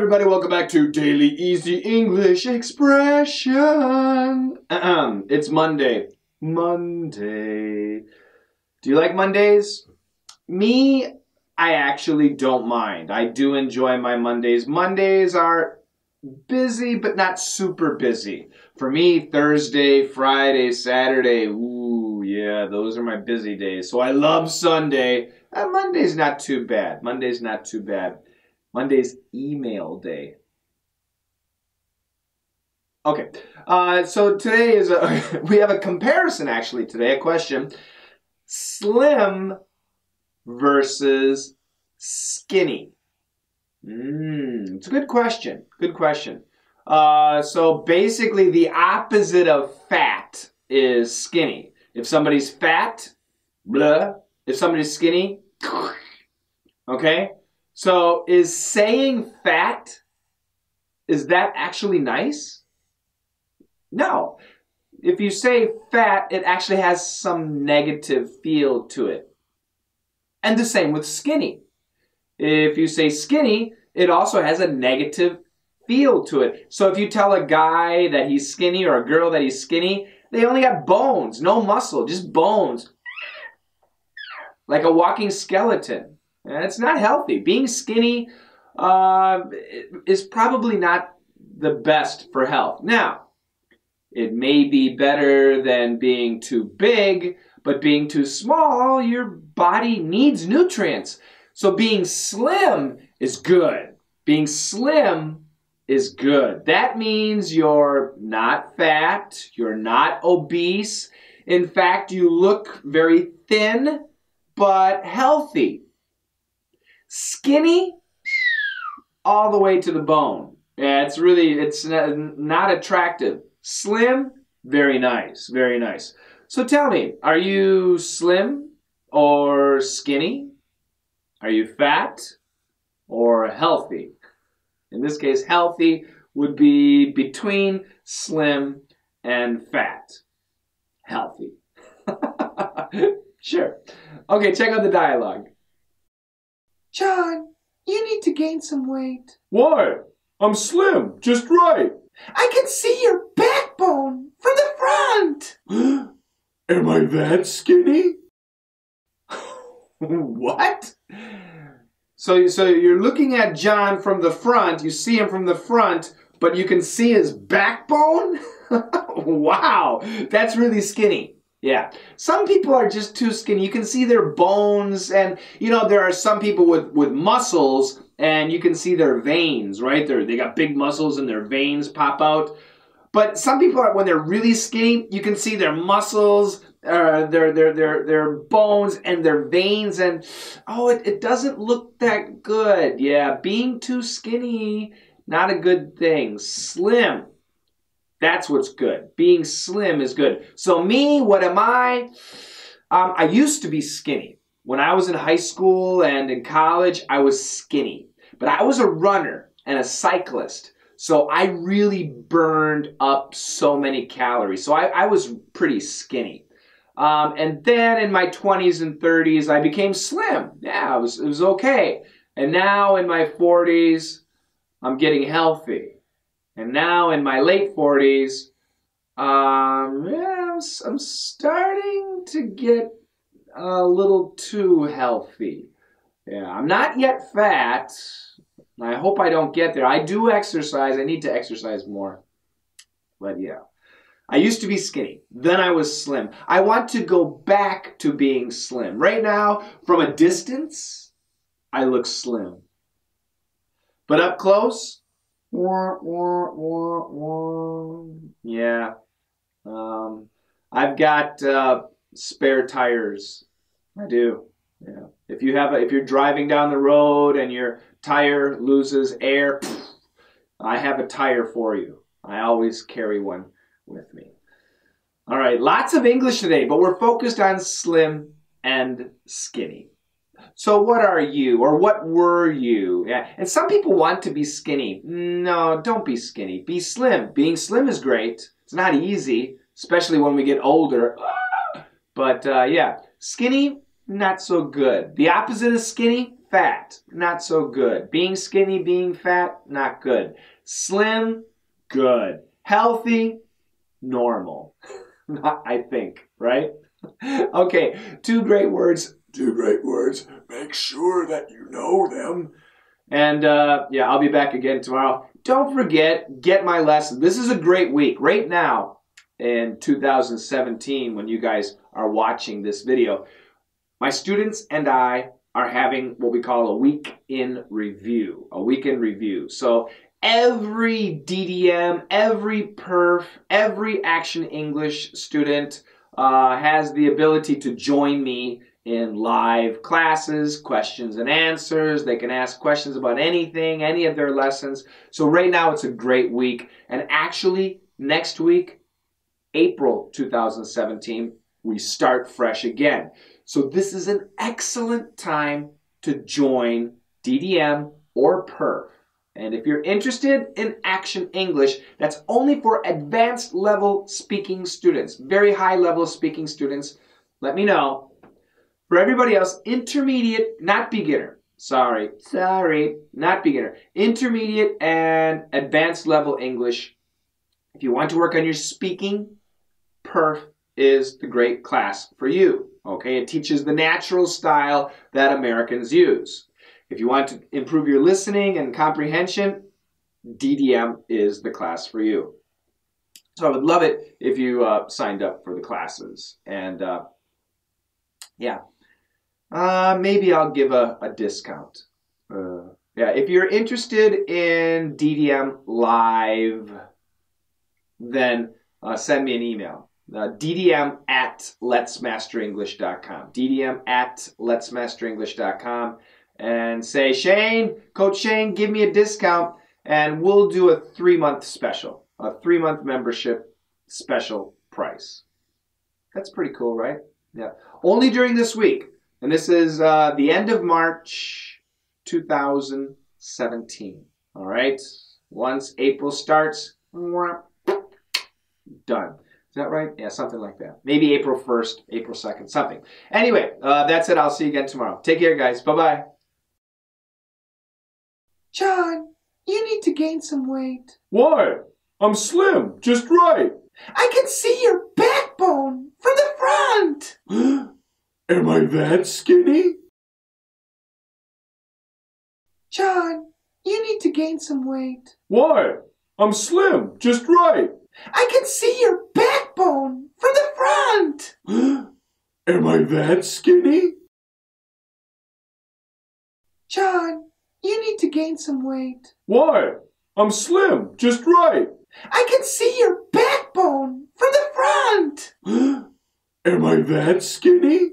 everybody. Welcome back to Daily Easy English Expression. It's Monday. Monday. Do you like Mondays? Me, I actually don't mind. I do enjoy my Mondays. Mondays are busy, but not super busy. For me, Thursday, Friday, Saturday, ooh, yeah, those are my busy days. So I love Sunday. Uh, Monday's not too bad. Monday's not too bad. Monday's email day. Okay, uh, so today is a we have a comparison actually today. A question: slim versus skinny. Mm, it's a good question. Good question. Uh, so basically, the opposite of fat is skinny. If somebody's fat, blah. If somebody's skinny, okay. So is saying fat, is that actually nice? No. If you say fat, it actually has some negative feel to it. And the same with skinny. If you say skinny, it also has a negative feel to it. So if you tell a guy that he's skinny or a girl that he's skinny, they only got bones, no muscle, just bones. Like a walking skeleton. It's not healthy. Being skinny uh, is probably not the best for health. Now, it may be better than being too big, but being too small, your body needs nutrients. So being slim is good. Being slim is good. That means you're not fat, you're not obese. In fact, you look very thin, but healthy. Skinny, all the way to the bone. Yeah, it's really, it's not attractive. Slim, very nice, very nice. So tell me, are you slim or skinny? Are you fat or healthy? In this case, healthy would be between slim and fat. Healthy. sure. Okay, check out the dialogue. John, you need to gain some weight. Why? I'm slim, just right. I can see your backbone from the front. Am I that skinny? what? So, so you're looking at John from the front, you see him from the front, but you can see his backbone? wow, that's really skinny. Yeah. Some people are just too skinny. You can see their bones and you know there are some people with with muscles and you can see their veins, right? They they got big muscles and their veins pop out. But some people are when they're really skinny, you can see their muscles, uh, their their their their bones and their veins and oh it, it doesn't look that good. Yeah, being too skinny not a good thing. Slim that's what's good. Being slim is good. So me, what am I? Um, I used to be skinny. When I was in high school and in college, I was skinny. But I was a runner and a cyclist. So I really burned up so many calories. So I, I was pretty skinny. Um, and then in my 20s and 30s, I became slim. Yeah, it was, it was okay. And now in my 40s, I'm getting healthy. And now in my late 40s, um, yeah, I'm, I'm starting to get a little too healthy. Yeah, I'm not yet fat. I hope I don't get there. I do exercise. I need to exercise more. But yeah. I used to be skinny. Then I was slim. I want to go back to being slim. Right now, from a distance, I look slim. But up close, Wah, wah, wah, wah. Yeah. Um, I've got uh, spare tires. I do. Yeah. If you have a, if you're driving down the road and your tire loses air, pff, I have a tire for you. I always carry one with me. All right, lots of English today, but we're focused on slim and skinny. So what are you or what were you? Yeah. And some people want to be skinny. No, don't be skinny. Be slim. Being slim is great. It's not easy, especially when we get older. But uh, yeah, skinny, not so good. The opposite of skinny, fat, not so good. Being skinny, being fat, not good. Slim, good. Healthy, normal. I think, right? okay, two great words. Two great words. Make sure that you know them. And uh, yeah, I'll be back again tomorrow. Don't forget, get my lesson. This is a great week. Right now, in 2017, when you guys are watching this video, my students and I are having what we call a week in review. A week in review. So every DDM, every perf, every Action English student uh, has the ability to join me in live classes, questions and answers. They can ask questions about anything, any of their lessons. So right now it's a great week. And actually, next week, April 2017, we start fresh again. So this is an excellent time to join DDM or PERF. And if you're interested in Action English, that's only for advanced level speaking students, very high level speaking students. Let me know for everybody else, intermediate, not beginner. Sorry, sorry, not beginner. Intermediate and advanced level English. If you want to work on your speaking, PERF is the great class for you. Okay, it teaches the natural style that Americans use. If you want to improve your listening and comprehension, DDM is the class for you. So I would love it if you uh, signed up for the classes. And uh, yeah, uh, maybe I'll give a, a discount. Uh, yeah, if you're interested in DDM Live, then uh, send me an email. Uh, DDM at letsmasterenglish.com. DDM at letsmasterenglish.com. And say, Shane, Coach Shane, give me a discount and we'll do a three month special, a three month membership special price. That's pretty cool, right? Yeah. Only during this week. And this is uh, the end of March 2017. All right. Once April starts, done. Is that right? Yeah, something like that. Maybe April 1st, April 2nd, something. Anyway, uh, that's it. I'll see you again tomorrow. Take care, guys. Bye bye. John, you need to gain some weight. Why? I'm slim, just right. I can see your backbone from the front. Am I that skinny? John, you need to gain some weight. Why? I'm slim, just right. I can see your backbone from the front. Am I that skinny? John, you need to gain some weight. Why? I'm slim, just right. I can see your backbone from the front. Am I that skinny?